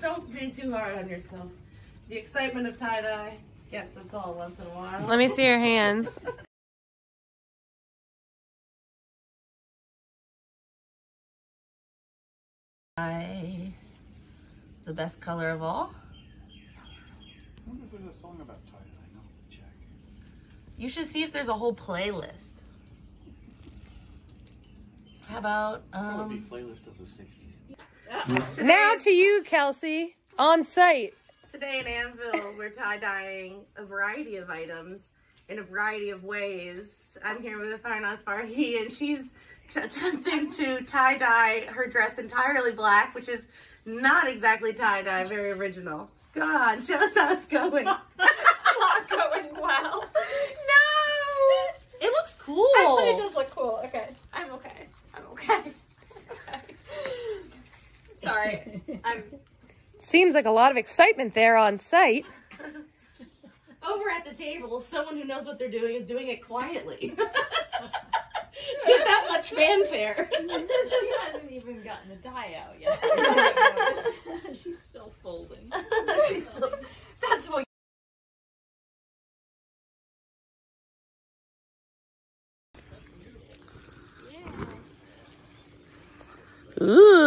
don't be too hard on yourself. The excitement of tie dye gets us all once in a while. Let me see your hands. Tie, the best color of all. I wonder if there's a song about tie dye. I know. Check. You should see if there's a whole playlist. How about That be um playlist of the '60s. Now to you, Kelsey, on site. today in Anvil we're tie dyeing a variety of items in a variety of ways. I'm here with Farna Farhi and she's attempting to tie dye her dress entirely black, which is not exactly tie dye, very original. Go on, show us how it's going. it's not going well. No! It looks cool. Actually, it does look cool. Okay. I'm okay. okay. Sorry. I'm. Seems like a lot of excitement there on site. over at the table, someone who knows what they're doing is doing it quietly. Without much fanfare. She hasn't even gotten the dye out yet. She's still folding. She's so- That's what. Ooh.